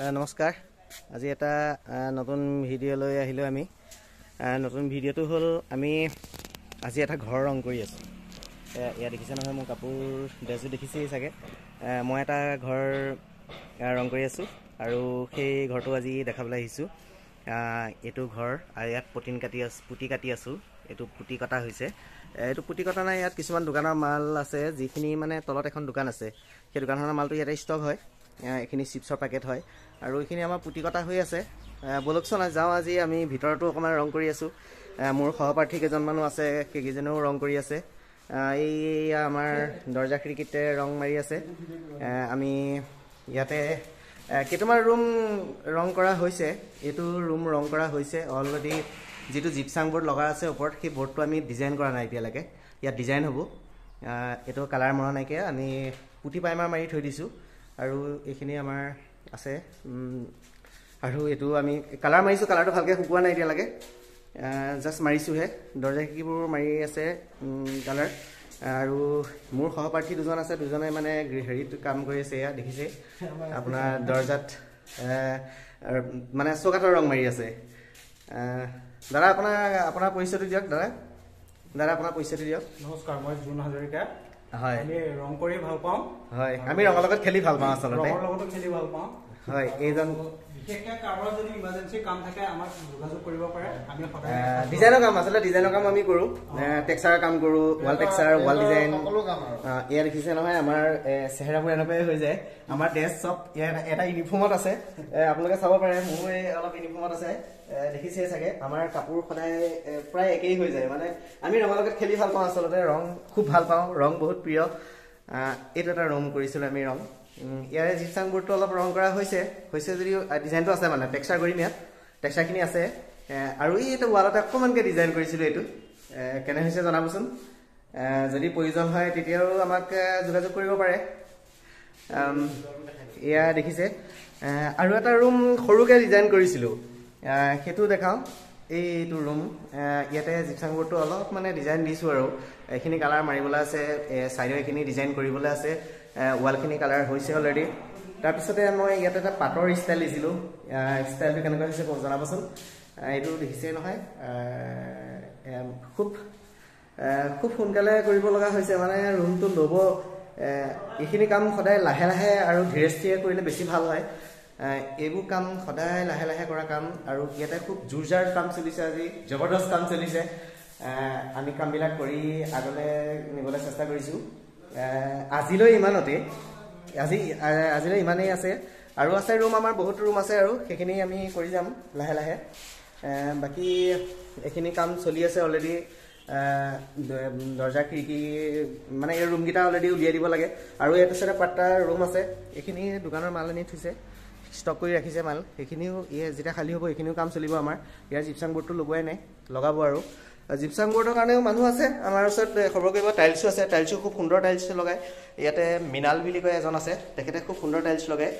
নমস্কাৰ। আজি এটা নতুন ভিডিঅ' লৈ আহিলোঁ আমি। নতুন ভিডিঅ'টো হ'ল আমি আজি এটা ঘৰ ৰং কৰি আছোঁ। এয়া দেখিছে নহয় মোৰ কাপোৰ ড্ৰেছযোৰ দেখিছেই চাগে। মই এটা ঘৰ ৰং কৰি আছোঁ আৰু সেই ঘৰটো আজি দেখাবলৈ আহিছোঁ। আহ, এইটো ঘৰ আৰু ইয়াত পটিন কাটি আছোঁ পুটি কাটি আছোঁ। এইটো পুটি কটা হৈছে। এইটো পুটি কটা নাই ইয়াত কিছুমান দোকানৰ মাল আছে যিখিনি মানে তলত এখন দোকান আছে। সেই দোকানখনৰ মালটো ইয়াতে ষ্টক হয়। এইখিনি চিপছৰ পেকেট হয়। আৰু এইখিনি আমাৰ পুটি কটা হৈ আছে। ব'লকচোন যাওঁ আজি আমি ভিতৰতো অকণমান ৰং কৰি আছোঁ। মোৰ সহপাঠী কেইজনমানো আছে সেইকেইজনেও ৰং কৰি আছে। এইয়া আমাৰ দৰ্জা খিৰিকীতে ৰং মাৰি আছে। আমি ইয়াতে কেইটামান ৰুম ৰং কৰা হৈছে। এইটো ৰুম ৰং কৰা হৈছে। অলৰেডি যিটো জিপচাং বৰ্ড লগা আছে ওপৰত সেই বৰ্ডটো আমি ডিজাইন কৰা নাই এতিয়ালৈকে। ইয়াত ডিজাইন হ'ব। এইটো কালাৰ মৰা নাইকিয়া। আমি পুটি প্ৰাইমাৰ মাৰি থৈ দিছোঁ। আৰু এইখিনি আমাৰ আছে আৰু এইটো আমি কালাৰ মাৰিছোঁ কালাৰটো ভালকৈ শুকোৱা নাই এতিয়ালৈকে। জাষ্ট মাৰিছোঁহে। দৰ্জা খিৰিকীবোৰ মাৰি আছে কালাৰ আৰু মোৰ সহপাঠী দুজন আছে দুজনে মানে হেৰিত কাম কৰি আছে এয়া দেখিছে। আপোনাৰ দৰ্জাত মানে চৌকাঠৰ ৰং মাৰি আছে। দাদা আপোনাৰ আপোনাৰ পৰিচয়টো দিয়ক দাদা। দাদা আপোনাৰ পৰিচয়টো দিয়ক। নমস্কাৰ মই জুন হাজৰিকা। আমি ৰং কৰি ভাল পাওঁ। হয় আমি ৰঙৰ লগত খেলি ভাল পাওঁ আচলতে। ৰঙৰ লগতো খেলি ভাল পাওঁ। হয় এইজন ডিজাইনৰ কাম আচলতে ডিজাইনৰ কাম আমি কৰোঁ। টেক্সাৰৰ কাম কৰোঁ ৱাল টেক্সাৰ ৱাল ডিজাইন এয়া দেখিছে নহয় আমাৰ চেহেৰাবোৰ এনেকুৱাই হৈ যায়। আমাৰ ড্ৰেছ চব ইয়াত এটা ইউনিফৰ্মত আছে। আপোনালোকে চাব পাৰে মোৰ এই অলপ ইউনিফৰ্মত আছে। এ, দেখিছে চাগে আমাৰ কাপোৰ সদায় প্ৰায় একেই হৈ যায়। মানে আমি ৰঙৰ লগত খেলি ভাল পাওঁ আচলতে ৰং খুব ভাল পাওঁ। ৰং বহুত প্ৰিয়। এইটো এটা ৰং কৰিছিলোঁ আমি ৰং। ইয়াৰে জিপচাং বোৰ্ডটো অলপ ৰং কৰা হৈছে হৈছে যদিও ডিজাইনটো আছে মানে টেক্সাৰ কৰিম ইয়াত। টেক্সাৰখিনি আছে। আৰু এই এইটো ৱালতে অকণমানকৈ ডিজাইন কৰিছিলোঁ এইটো। কেনে হৈছে জনাবচোন। যদি প্ৰয়োজন হয় তেতিয়াও আমাক যোগাযোগ কৰিব পাৰে। এয়া দেখিছে। আৰু এটা ৰুম সৰুকৈ ডিজাইন কৰিছিলোঁ। সেইটো দেখাওঁ। এইটো ৰুম ইয়াতে জিপচাং বোৰ্ডটো অলপ মানে ডিজাইন দিছোঁ আৰু। এইখিনি কালাৰ মাৰিবলৈ আছে এ, ছাইডৰ এইখিনি ডিজাইন কৰিবলৈ আছে। ৱালখিনি কালাৰ হৈছে অলৰেডি তাৰপিছতে মই ইয়াত এটা পাটৰ ষ্টাইল দিছিলোঁ। ষ্টাইলটো কেনেকুৱা হৈছে জনাবচোন। এইটো দেখিছেই নহয়। খুব খুব সোনকালে কৰিব লগা হৈছে। মানে ৰুমটো ল'ব এইখিনি কাম সদায় লাহে লাহে আৰু ধীৰে স্থিৰে কৰিলে বেছি ভাল হয়। এইবোৰ কাম সদায় লাহে লাহে কৰা কাম আৰু ইয়াতে খুব জোৰ জাৰ কাম চলিছে আজি জবৰদস্ত কাম চলিছে। আমি কামবিলাক কৰি আগলৈ নিবলৈ চেষ্টা কৰিছোঁ। আজিলৈ ইমানতে। আজি আজিলৈ ইমানেই আছে। আৰু আছে ৰুম আমাৰ বহুত ৰুম আছে আৰু সেইখিনি আমি কৰি যাম লাহে লাহে। বাকী এইখিনি কাম চলি আছে অলৰেডি দৰ্জা খিৰিকী মানে এই ৰুমকেইটা অলৰেডি উলিয়াই দিব লাগে। আৰু এইটো চাইডে পাট্টাৰ ৰুম আছে। এইখিনি দোকানৰ মাল আনি থৈছে। ষ্টক কৰি ৰাখিছে মাল সেইখিনিও যেতিয়া খালী হ'ব এইখিনিও কাম চলিব আমাৰ। ইয়াৰ জিপচাং বৰ্ডটো লগোৱাই নাই লগাব আৰু। জিপচাং বৰ্ডৰ কাৰণেও মানুহ আছে আমাৰ ওচৰত খবৰ কৰিব টাইলছো আছে টাইলছো খুব সুন্দৰ টাইলছ লগায়। ইয়াতে মৃণাল বুলি কয় এজন আছে তেখেতে খুব সুন্দৰ টাইলছ লগায়।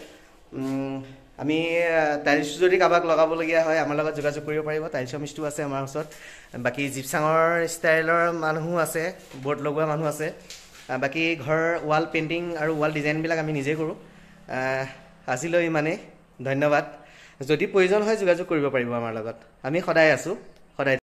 আমি টাইলছ যদি কাৰোবাক লগাবলগীয়া হয় আমাৰ লগত যোগাযোগ কৰিব পাৰিব টাইলছৰ মিস্ত্ৰীও আছে আমাৰ ওচৰত। বাকী জিপচাঙৰ ষ্টাইলৰ মানুহো আছে বৰ্ড লগোৱা মানুহ আছে। বাকী ঘৰ ৱাল পেইণ্টিং আৰু ৱাল ডিজাইনবিলাক আমি নিজেই কৰোঁ। আজিলৈ ইমানেই। ধন্যবাদ। যদি প্ৰয়োজন হয় যোগাযোগ কৰিব পাৰিব আমাৰ লগত। আমি সদায় আছোঁ। সদায়